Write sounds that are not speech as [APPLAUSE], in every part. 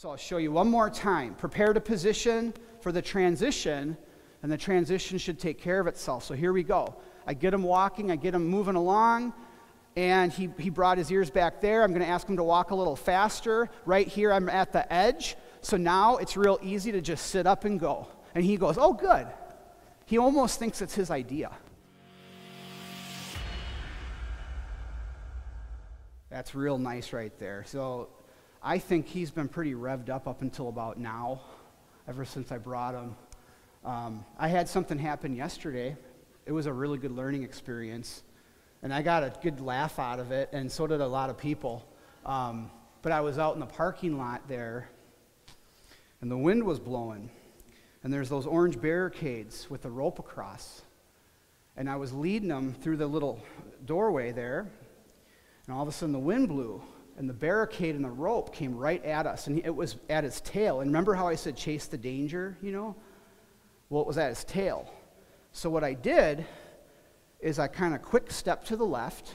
So I'll show you one more time. Prepare to position for the transition, and the transition should take care of itself. So here we go. I get him walking, I get him moving along, and he, he brought his ears back there. I'm going to ask him to walk a little faster. Right here, I'm at the edge. So now it's real easy to just sit up and go. And he goes, Oh, good. He almost thinks it's his idea. That's real nice right there. So I think he's been pretty revved up up until about now, ever since I brought him. Um, I had something happen yesterday. It was a really good learning experience, and I got a good laugh out of it, and so did a lot of people. Um, but I was out in the parking lot there, and the wind was blowing, and there's those orange barricades with the rope across. And I was leading them through the little doorway there, and all of a sudden, the wind blew, and the barricade and the rope came right at us, and it was at its tail. And remember how I said chase the danger, you know? Well, it was at its tail. So what I did is I kind of quick stepped to the left,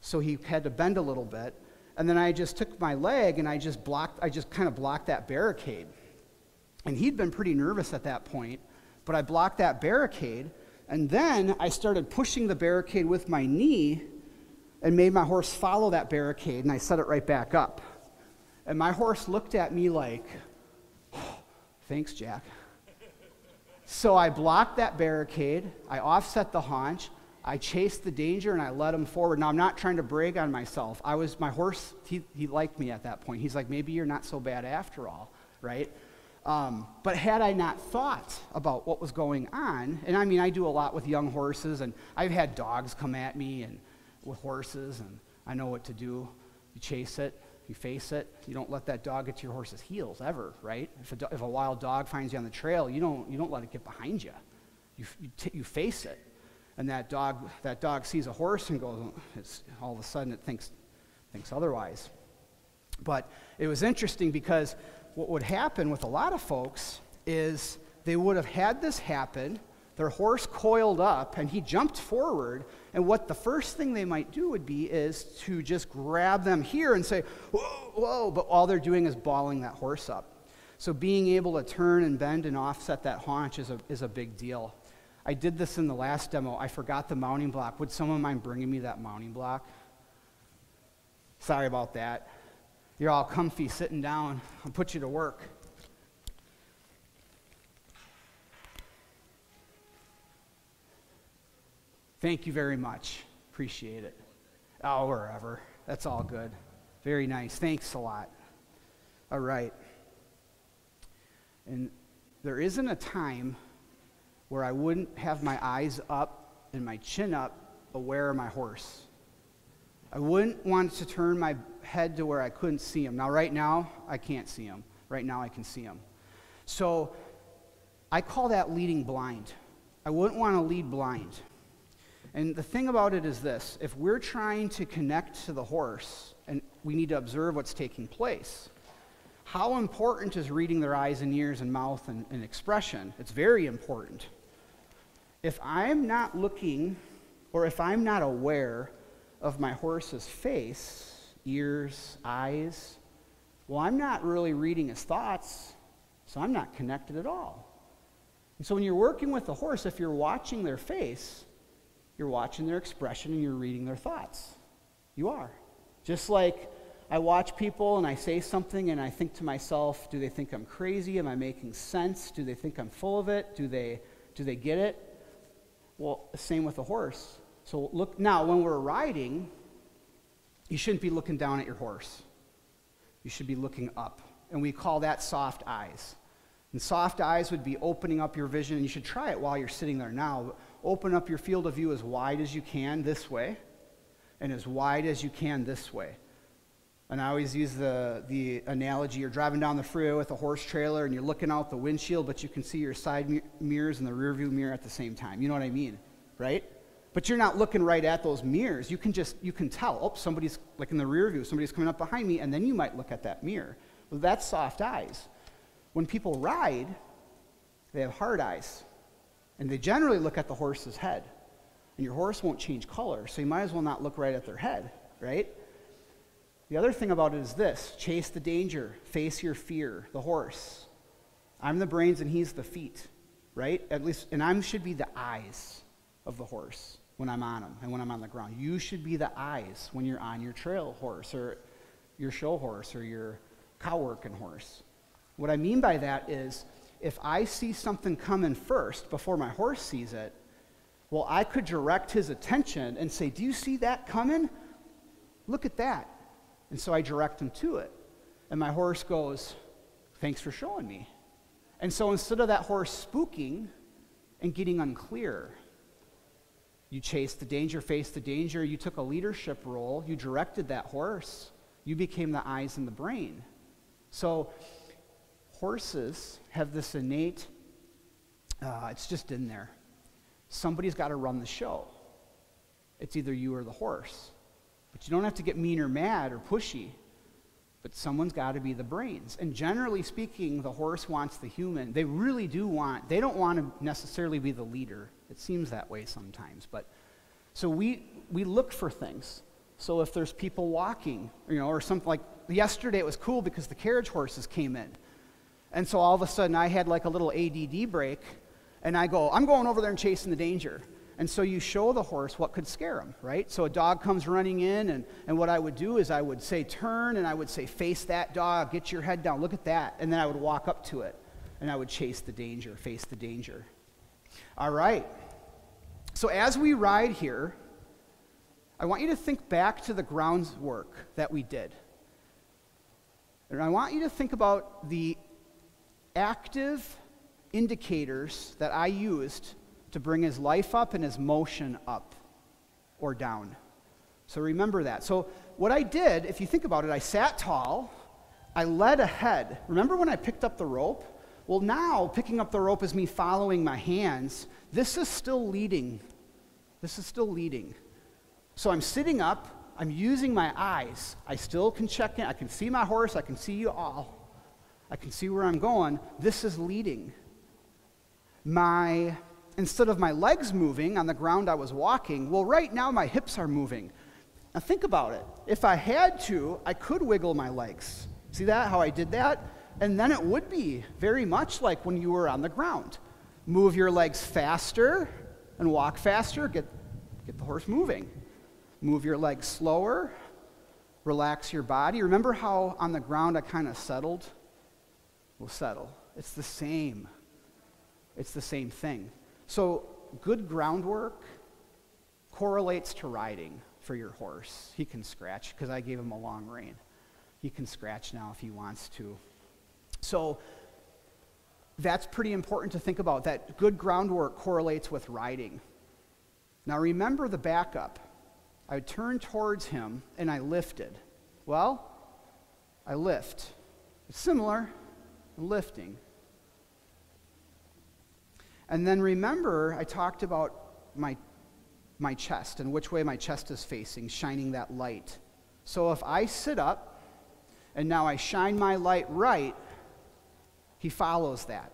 so he had to bend a little bit, and then I just took my leg and I just blocked, I just kind of blocked that barricade. And he'd been pretty nervous at that point, but I blocked that barricade, and then I started pushing the barricade with my knee and made my horse follow that barricade, and I set it right back up. And my horse looked at me like, [GASPS] thanks, Jack. so I blocked that barricade, I offset the haunch, I chased the danger, and I led him forward. Now, I'm not trying to brag on myself. I was, my horse, he, he liked me at that point. He's like, maybe you're not so bad after all, right? Um, but had I not thought about what was going on, and I mean, I do a lot with young horses, and I've had dogs come at me, and with horses, and I know what to do. You chase it, you face it. You don't let that dog get to your horse's heels ever, right? If a, do- if a wild dog finds you on the trail, you don't, you don't let it get behind you. You, you, t- you face it. And that dog, that dog sees a horse and goes, all of a sudden it thinks, thinks otherwise. But it was interesting because what would happen with a lot of folks is they would have had this happen their horse coiled up and he jumped forward and what the first thing they might do would be is to just grab them here and say whoa whoa but all they're doing is balling that horse up. So being able to turn and bend and offset that haunch is a, is a big deal. I did this in the last demo. I forgot the mounting block. Would someone mind bringing me that mounting block? Sorry about that. You're all comfy sitting down. I'll put you to work Thank you very much. Appreciate it. Oh, wherever. That's all good. Very nice. Thanks a lot. All right. And there isn't a time where I wouldn't have my eyes up and my chin up, aware of my horse. I wouldn't want to turn my head to where I couldn't see him. Now, right now, I can't see him. Right now, I can see him. So I call that leading blind. I wouldn't want to lead blind. And the thing about it is this if we're trying to connect to the horse and we need to observe what's taking place, how important is reading their eyes and ears and mouth and, and expression? It's very important. If I'm not looking or if I'm not aware of my horse's face, ears, eyes, well, I'm not really reading his thoughts, so I'm not connected at all. And so when you're working with the horse, if you're watching their face, you're watching their expression and you're reading their thoughts. You are. Just like I watch people and I say something and I think to myself, do they think I'm crazy? Am I making sense? Do they think I'm full of it? Do they, do they get it? Well, same with a horse. So look now, when we're riding, you shouldn't be looking down at your horse. You should be looking up. And we call that soft eyes. And soft eyes would be opening up your vision. And you should try it while you're sitting there now open up your field of view as wide as you can this way and as wide as you can this way. And I always use the, the analogy you're driving down the freeway with a horse trailer and you're looking out the windshield, but you can see your side mirrors and the rear view mirror at the same time. You know what I mean? Right? But you're not looking right at those mirrors. You can just, you can tell, oh, somebody's, like in the rear view, somebody's coming up behind me, and then you might look at that mirror. Well, that's soft eyes. When people ride, they have hard eyes. And they generally look at the horse's head. And your horse won't change color, so you might as well not look right at their head, right? The other thing about it is this chase the danger, face your fear, the horse. I'm the brains and he's the feet, right? At least, and I should be the eyes of the horse when I'm on him and when I'm on the ground. You should be the eyes when you're on your trail horse or your show horse or your cow working horse. What I mean by that is if I see something coming first before my horse sees it, well, I could direct his attention and say, Do you see that coming? Look at that. And so I direct him to it. And my horse goes, Thanks for showing me. And so instead of that horse spooking and getting unclear, you chased the danger, faced the danger, you took a leadership role, you directed that horse, you became the eyes and the brain. So horses have this innate, uh, it's just in there. Somebody's got to run the show. It's either you or the horse. But you don't have to get mean or mad or pushy. But someone's got to be the brains. And generally speaking, the horse wants the human. They really do want, they don't want to necessarily be the leader. It seems that way sometimes. But so we, we look for things. So if there's people walking, you know, or something like yesterday, it was cool because the carriage horses came in. And so all of a sudden, I had like a little ADD break, and I go, I'm going over there and chasing the danger. And so you show the horse what could scare him, right? So a dog comes running in, and, and what I would do is I would say, turn, and I would say, face that dog, get your head down, look at that. And then I would walk up to it, and I would chase the danger, face the danger. All right. So as we ride here, I want you to think back to the groundwork that we did. And I want you to think about the active indicators that I used to bring his life up and his motion up or down. So remember that. So, what I did, if you think about it, I sat tall, I led ahead. Remember when I picked up the rope? Well, now picking up the rope is me following my hands. This is still leading. This is still leading. So I'm sitting up, I'm using my eyes. I still can check in. I can see my horse, I can see you all. I can see where I'm going. This is leading. My instead of my legs moving on the ground I was walking, well, right now my hips are moving. Now think about it. If I had to, I could wiggle my legs. See that? How I did that? And then it would be very much like when you were on the ground. Move your legs faster and walk faster, get, get the horse moving. Move your legs slower, relax your body. Remember how on the ground I kind of settled? Will settle. It's the same. It's the same thing. So, good groundwork correlates to riding for your horse. He can scratch because I gave him a long rein. He can scratch now if he wants to. So, that's pretty important to think about that good groundwork correlates with riding. Now, remember the backup. I turned towards him and I lifted. Well, I lift. It's similar, lifting. And then remember, I talked about my, my chest and which way my chest is facing, shining that light. So if I sit up and now I shine my light right, he follows that.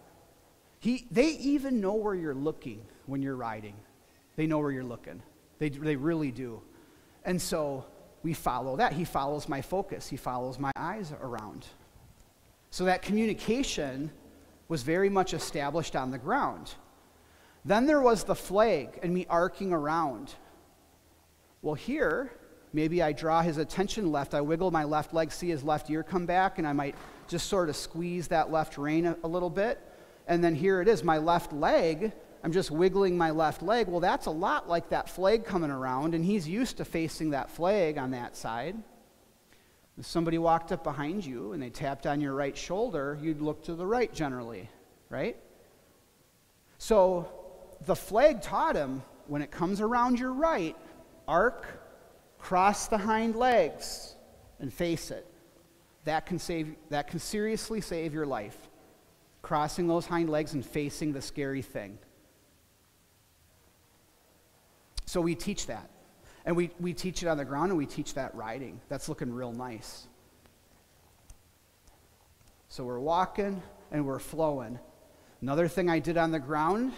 He, they even know where you're looking when you're riding. They know where you're looking. They, they really do. And so we follow that. He follows my focus, he follows my eyes around. So that communication was very much established on the ground. Then there was the flag and me arcing around. Well, here, maybe I draw his attention left. I wiggle my left leg, see his left ear come back, and I might just sort of squeeze that left rein a, a little bit. And then here it is, my left leg. I'm just wiggling my left leg. Well, that's a lot like that flag coming around, and he's used to facing that flag on that side. If somebody walked up behind you and they tapped on your right shoulder, you'd look to the right generally, right? So the flag taught him when it comes around your right, arc, cross the hind legs, and face it. That can, save, that can seriously save your life. Crossing those hind legs and facing the scary thing. So we teach that. And we, we teach it on the ground and we teach that riding. That's looking real nice. So we're walking and we're flowing. Another thing I did on the ground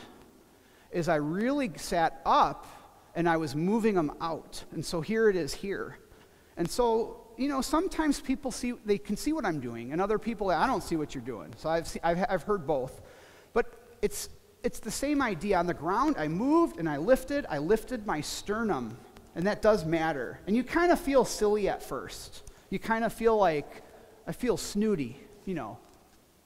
is I really sat up and I was moving them out. And so here it is here. And so you know, sometimes people see, they can see what I'm doing, and other people, I don't see what you're doing. So I've, see, I've, I've heard both. But it's, it's the same idea. On the ground, I moved and I lifted. I lifted my sternum, and that does matter. And you kind of feel silly at first. You kind of feel like, I feel snooty, you know,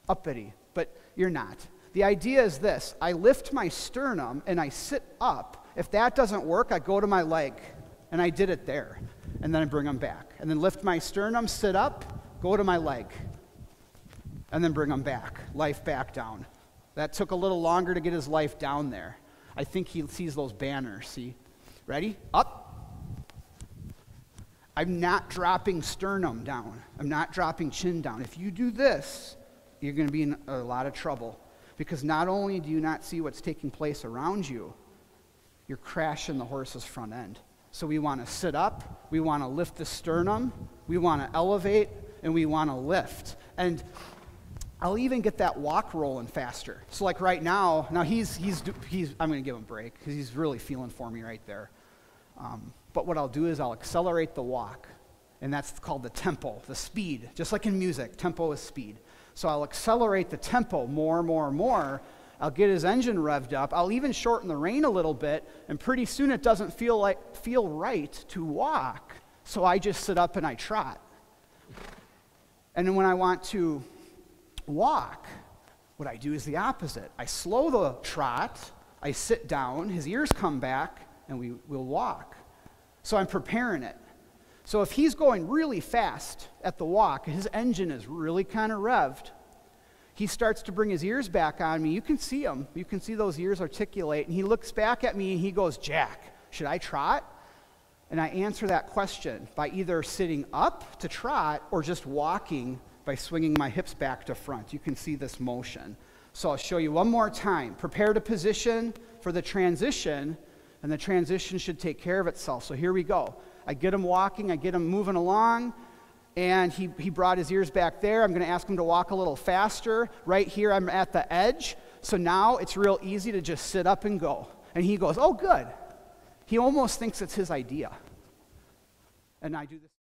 uppity, but you're not. The idea is this I lift my sternum and I sit up. If that doesn't work, I go to my leg, and I did it there. And then I bring them back. And then lift my sternum, sit up, go to my leg, and then bring them back. Life back down. That took a little longer to get his life down there. I think he sees those banners. See? Ready? Up. I'm not dropping sternum down. I'm not dropping chin down. If you do this, you're going to be in a lot of trouble because not only do you not see what's taking place around you, you're crashing the horse's front end. So we want to sit up, we want to lift the sternum, we want to elevate, and we want to lift. And I'll even get that walk rolling faster. So like right now, now he's he's he's I'm going to give him a break because he's really feeling for me right there. Um, but what I'll do is I'll accelerate the walk, and that's called the tempo, the speed. Just like in music, tempo is speed. So I'll accelerate the tempo more, more, more. I'll get his engine revved up. I'll even shorten the rein a little bit, and pretty soon it doesn't feel like feel right to walk. So I just sit up and I trot. And then when I want to walk, what I do is the opposite. I slow the trot, I sit down, his ears come back, and we will walk. So I'm preparing it. So if he's going really fast at the walk, his engine is really kind of revved, he starts to bring his ears back on me. You can see him. You can see those ears articulate. And he looks back at me and he goes, Jack, should I trot? And I answer that question by either sitting up to trot or just walking by swinging my hips back to front. You can see this motion. So I'll show you one more time. Prepare to position for the transition, and the transition should take care of itself. So here we go. I get him walking, I get him moving along, and he, he brought his ears back there. I'm going to ask him to walk a little faster. Right here, I'm at the edge. So now it's real easy to just sit up and go. And he goes, Oh, good. He almost thinks it's his idea. And I do this.